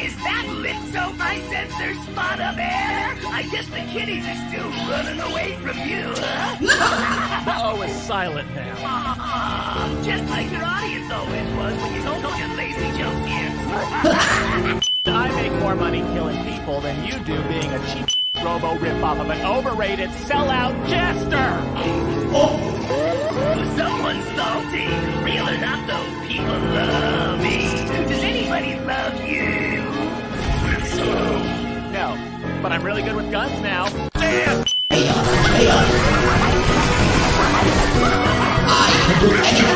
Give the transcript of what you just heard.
Is that Litso my sensor spot up air? I guess the kitties are still running away from you, huh? Oh, it's silent now. Just like your audience always was when you told your lazy jokes here. I make more money killing people than you do being a cheap robo ripoff of an overrated sellout jester. Oh. Someone's salty. Real or not, though, people but I'm really good with guns now. Damn! I can do anything!